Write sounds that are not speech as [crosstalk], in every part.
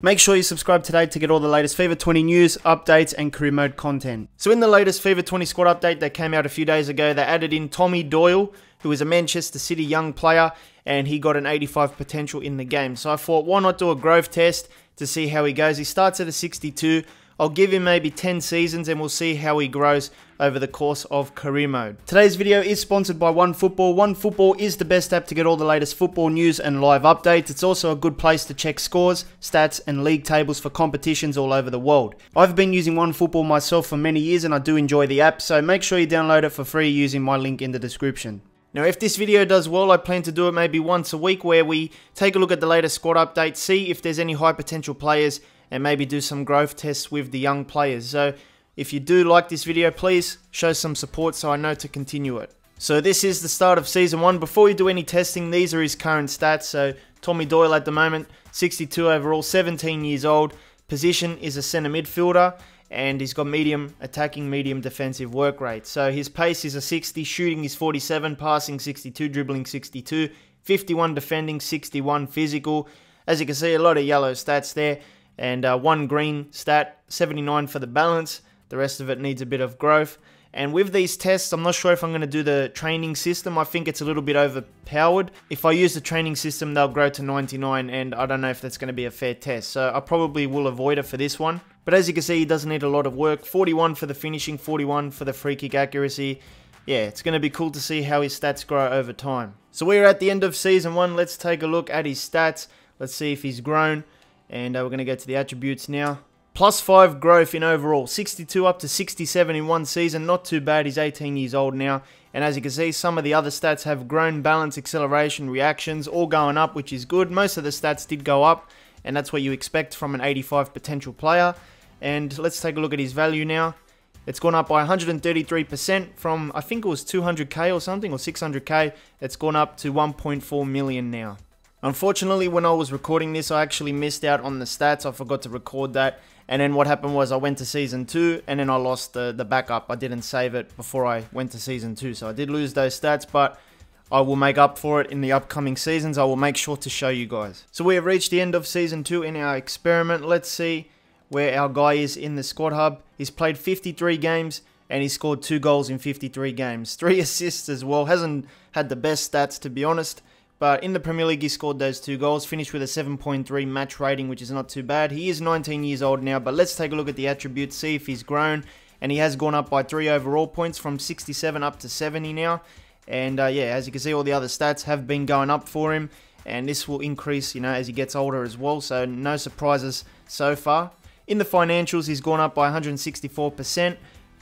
Make sure you subscribe today to get all the latest FIFA 20 news, updates, and career mode content. So, in the latest FIFA 20 squad update that came out a few days ago, they added in Tommy Doyle, who is a Manchester City young player, and he got an 85 potential in the game. So, I thought, why not do a growth test to see how he goes? He starts at a 62. I'll give him maybe 10 seasons and we'll see how he grows over the course of career mode. Today's video is sponsored by OneFootball. OneFootball is the best app to get all the latest football news and live updates. It's also a good place to check scores, stats, and league tables for competitions all over the world. I've been using OneFootball myself for many years and I do enjoy the app, so make sure you download it for free using my link in the description. Now, if this video does well, I plan to do it maybe once a week where we take a look at the latest squad updates, see if there's any high potential players and maybe do some growth tests with the young players. So if you do like this video, please show some support so I know to continue it. So this is the start of season one. Before we do any testing, these are his current stats. So Tommy Doyle at the moment, 62 overall, 17 years old. Position is a centre midfielder and he's got medium attacking, medium defensive work rate. So his pace is a 60, shooting is 47, passing 62, dribbling 62, 51 defending, 61 physical. As you can see, a lot of yellow stats there and uh, one green stat, 79 for the balance. The rest of it needs a bit of growth. And with these tests, I'm not sure if I'm going to do the training system. I think it's a little bit overpowered. If I use the training system, they'll grow to 99, and I don't know if that's going to be a fair test. So I probably will avoid it for this one. But as you can see, he doesn't need a lot of work. 41 for the finishing, 41 for the free kick accuracy. Yeah, it's going to be cool to see how his stats grow over time. So we're at the end of season one. Let's take a look at his stats. Let's see if he's grown. And uh, we're going to go to the attributes now. Plus 5 growth in overall. 62 up to 67 in one season. Not too bad. He's 18 years old now. And as you can see, some of the other stats have grown. Balance, acceleration, reactions, all going up, which is good. Most of the stats did go up. And that's what you expect from an 85 potential player. And let's take a look at his value now. It's gone up by 133% from, I think it was 200k or something, or 600k. It's gone up to 1.4 million now. Unfortunately, when I was recording this, I actually missed out on the stats. I forgot to record that. And then what happened was I went to season two and then I lost the, the backup. I didn't save it before I went to season two. So I did lose those stats, but I will make up for it in the upcoming seasons. I will make sure to show you guys. So we have reached the end of season two in our experiment. Let's see where our guy is in the squad hub. He's played 53 games and he scored two goals in 53 games. [laughs] Three assists as well. Hasn't had the best stats to be honest. But in the Premier League, he scored those two goals, finished with a 7.3 match rating, which is not too bad. He is 19 years old now, but let's take a look at the attributes, see if he's grown. And he has gone up by three overall points from 67 up to 70 now. And uh, yeah, as you can see, all the other stats have been going up for him. And this will increase, you know, as he gets older as well. So no surprises so far. In the financials, he's gone up by 164%.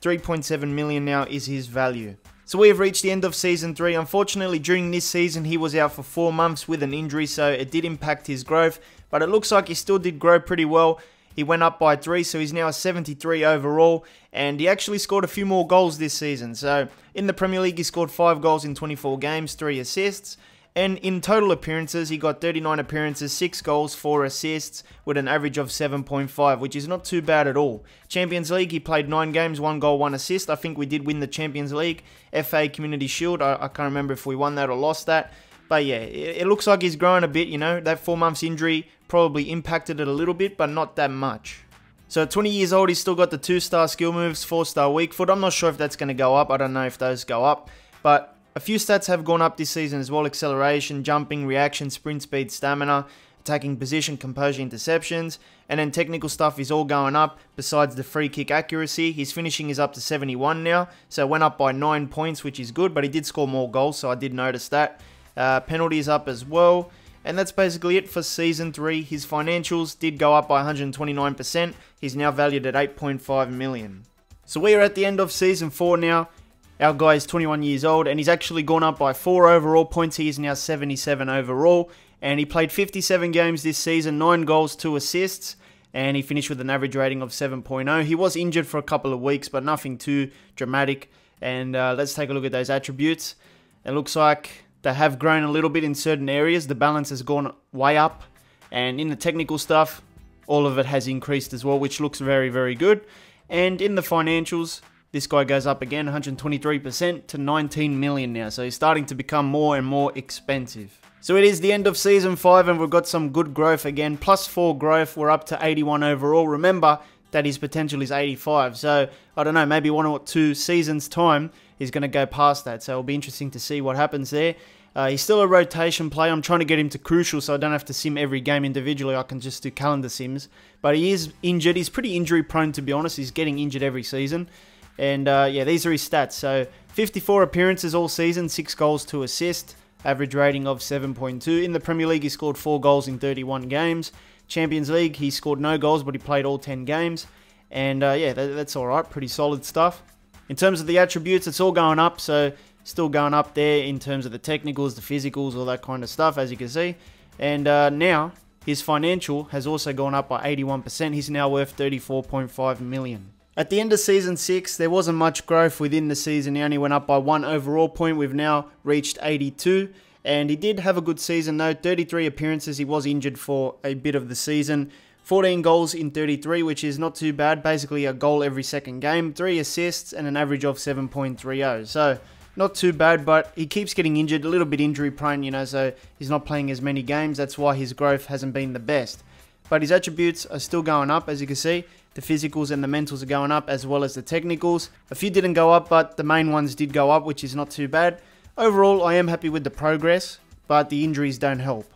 3.7 million now is his value. So we have reached the end of season 3. Unfortunately, during this season, he was out for 4 months with an injury, so it did impact his growth. But it looks like he still did grow pretty well. He went up by 3, so he's now a 73 overall. And he actually scored a few more goals this season. So in the Premier League, he scored 5 goals in 24 games, 3 assists. And in total appearances, he got 39 appearances, 6 goals, 4 assists, with an average of 7.5, which is not too bad at all. Champions League, he played 9 games, 1 goal, 1 assist. I think we did win the Champions League. FA Community Shield, I, I can't remember if we won that or lost that. But yeah, it, it looks like he's growing a bit, you know. That 4 months injury probably impacted it a little bit, but not that much. So at 20 years old, he's still got the 2-star skill moves, 4-star weak foot. I'm not sure if that's going to go up. I don't know if those go up. But a few stats have gone up this season as well acceleration, jumping, reaction, sprint speed, stamina, attacking position, composure, interceptions, and then technical stuff is all going up besides the free kick accuracy. His finishing is up to 71 now, so went up by 9 points, which is good, but he did score more goals, so I did notice that. Uh, penalties up as well. And that's basically it for Season 3. His financials did go up by 129%. He's now valued at 8.5 million. So we are at the end of Season 4 now. Our guy is 21 years old and he's actually gone up by 4 overall points. He is now 77 overall. And he played 57 games this season, 9 goals, 2 assists. And he finished with an average rating of 7.0. He was injured for a couple of weeks, but nothing too dramatic. And uh, let's take a look at those attributes. It looks like they have grown a little bit in certain areas. The balance has gone way up. And in the technical stuff, all of it has increased as well, which looks very, very good. And in the financials, this guy goes up again 123% to 19 million now. So he's starting to become more and more expensive. So it is the end of season 5 and we've got some good growth again. Plus 4 growth, we're up to 81 overall. Remember that his potential is 85. So I don't know, maybe one or two seasons time he's going to go past that. So it'll be interesting to see what happens there. Uh, he's still a rotation player. I'm trying to get him to crucial so I don't have to sim every game individually. I can just do calendar sims. But he is injured. He's pretty injury prone to be honest. He's getting injured every season. And uh, yeah, these are his stats. So 54 appearances all season, 6 goals, 2 assists average rating of 7.2. In the Premier League, he scored 4 goals in 31 games. Champions League, he scored no goals, but he played all 10 games. And uh, yeah, that, that's all right. Pretty solid stuff. In terms of the attributes, it's all going up. So still going up there in terms of the technicals, the physicals, all that kind of stuff, as you can see. And uh, now his financial has also gone up by 81%. He's now worth 34.5 million. At the end of season 6, there wasn't much growth within the season. He only went up by one overall point. We've now reached 82. And he did have a good season though 33 appearances. He was injured for a bit of the season. 14 goals in 33, which is not too bad. Basically, a goal every second game. 3 assists and an average of 7.30. So, not too bad, but he keeps getting injured, a little bit injury prone, you know, so he's not playing as many games. That's why his growth hasn't been the best. But his attributes are still going up, as you can see. The physicals and the mentals are going up, as well as the technicals. A few didn't go up, but the main ones did go up, which is not too bad. Overall, I am happy with the progress, but the injuries don't help.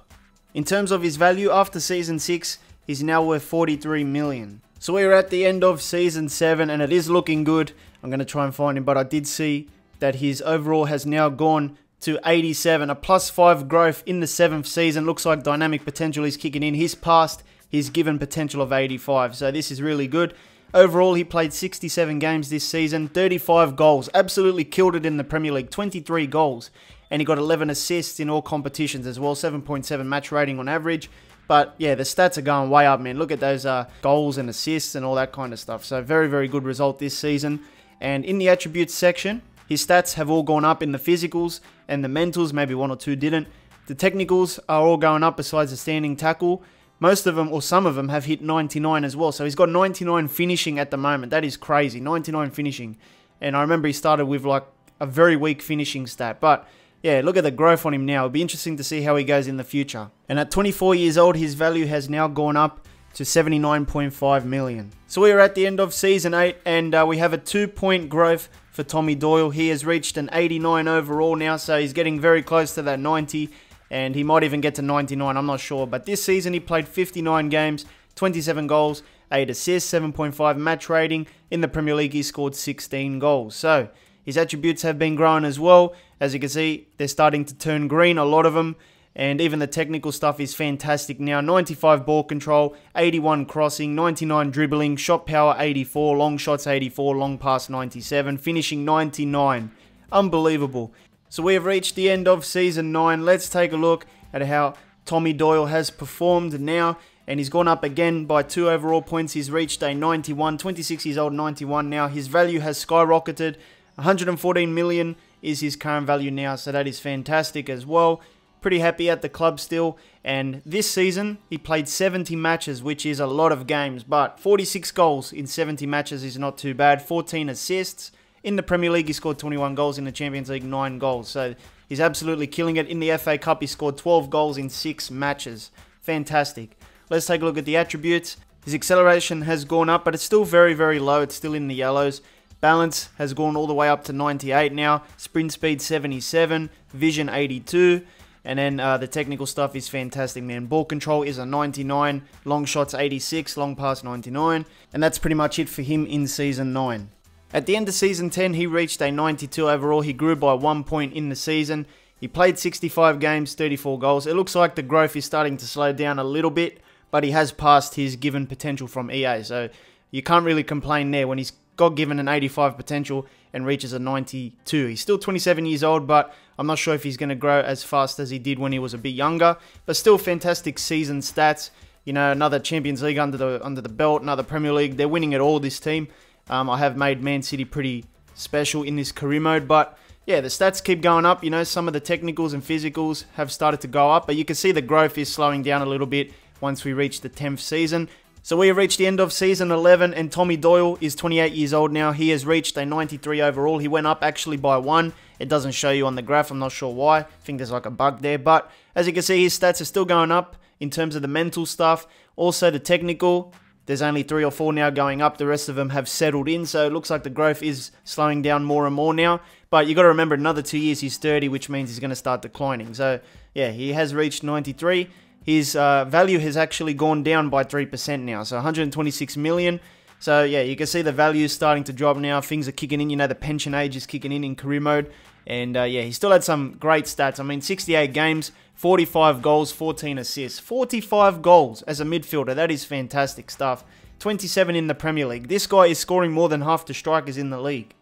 In terms of his value after season 6, he's now worth 43 million. So we're at the end of season 7 and it is looking good. I'm going to try and find him, but I did see that his overall has now gone to 87, a plus 5 growth in the 7th season. Looks like dynamic potential is kicking in. He's passed his given potential of 85. So this is really good. Overall, he played 67 games this season, 35 goals. Absolutely killed it in the Premier League, 23 goals. And he got 11 assists in all competitions as well, 7.7 match rating on average. But yeah, the stats are going way up, man. Look at those uh, goals and assists and all that kind of stuff. So very, very good result this season. And in the attributes section, his stats have all gone up in the physicals and the mentals. Maybe one or two didn't. The technicals are all going up besides the standing tackle. Most of them, or some of them, have hit 99 as well. So he's got 99 finishing at the moment. That is crazy. 99 finishing. And I remember he started with like a very weak finishing stat. But yeah, look at the growth on him now. It'll be interesting to see how he goes in the future. And at 24 years old, his value has now gone up to 79.5 million. So we are at the end of season 8 and uh, we have a 2 point growth for Tommy Doyle. He has reached an 89 overall now, so he's getting very close to that 90 and he might even get to 99, I'm not sure. But this season he played 59 games, 27 goals, 8 assists, 7.5 match rating. In the Premier League, he scored 16 goals. So his attributes have been growing as well. As you can see, they're starting to turn green, a lot of them. And even the technical stuff is fantastic now. 95 ball control, 81 crossing, 99 dribbling, shot power 84, long shots 84, long pass 97, finishing 99. Unbelievable. So we have reached the end of season 9. Let's take a look at how Tommy Doyle has performed now. And he's gone up again by two overall points. He's reached a 91, 26 years old, 91 now. His value has skyrocketed. 114 million is his current value now, so that is fantastic as well. Pretty happy at the club still. And this season, he played 70 matches, which is a lot of games. But 46 goals in 70 matches is not too bad. 14 assists. In the Premier League, he scored 21 goals. In the Champions League, 9 goals. So he's absolutely killing it. In the FA Cup, he scored 12 goals in 6 matches. Fantastic. Let's take a look at the attributes. His acceleration has gone up, but it's still very, very low. It's still in the yellows. Balance has gone all the way up to 98 now. Sprint speed 77. Vision 82. And then uh, the technical stuff is fantastic, man. Ball control is a 99, long shots 86, long pass 99. And that's pretty much it for him in season 9. At the end of season 10, he reached a 92 overall. He grew by one point in the season. He played 65 games, 34 goals. It looks like the growth is starting to slow down a little bit, but he has passed his given potential from EA. So you can't really complain there when he's got given an 85 potential and reaches a 92. He's still 27 years old, but I'm not sure if he's going to grow as fast as he did when he was a bit younger. But still fantastic season stats. You know, another Champions League under the under the belt, another Premier League. They're winning it all. This team. Um, I have made Man City pretty special in this career mode, but yeah, the stats keep going up. You know, some of the technicals and physicals have started to go up, but you can see the growth is slowing down a little bit once we reach the 10th season. So we have reached the end of season 11, and Tommy Doyle is 28 years old now. He has reached a 93 overall. He went up actually by one, it doesn't show you on the graph. I'm not sure why. I think there's like a bug there. But as you can see, his stats are still going up in terms of the mental stuff. Also, the technical, there's only three or four now going up. The rest of them have settled in. So it looks like the growth is slowing down more and more now. But you got to remember, another two years he's 30, which means he's going to start declining. So yeah, he has reached 93. His uh, value has actually gone down by 3% now. So 126 million. So yeah, you can see the value is starting to drop now. Things are kicking in. You know, the pension age is kicking in in career mode. And uh, yeah, he still had some great stats. I mean, 68 games, 45 goals, 14 assists. 45 goals as a midfielder. That is fantastic stuff. 27 in the Premier League. This guy is scoring more than half the strikers in the league.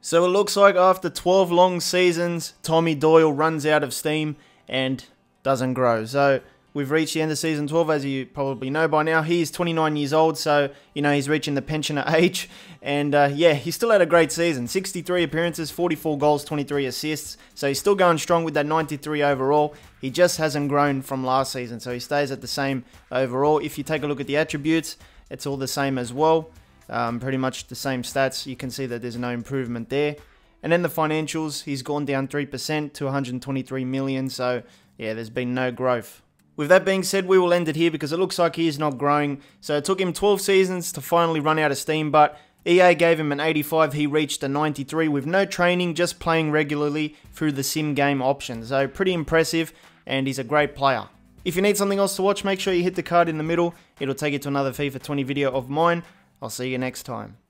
So it looks like after 12 long seasons, Tommy Doyle runs out of steam and doesn't grow. So we've reached the end of season 12, as you probably know by now. He is 29 years old, so you know he's reaching the pensioner [laughs] age. And uh, yeah, he still had a great season 63 appearances, 44 goals, 23 assists. So he's still going strong with that 93 overall. He just hasn't grown from last season, so he stays at the same overall. If you take a look at the attributes, it's all the same as well. Um, pretty much the same stats. You can see that there's no improvement there. And then the financials, he's gone down 3% to 123 million. So yeah, there's been no growth. With that being said, we will end it here because it looks like he is not growing. So it took him 12 seasons to finally run out of steam, but EA gave him an 85, he reached a 93 with no training, just playing regularly through the sim game option. So pretty impressive, and he's a great player. If you need something else to watch, make sure you hit the card in the middle. It'll take you to another FIFA 20 video of mine. I'll see you next time.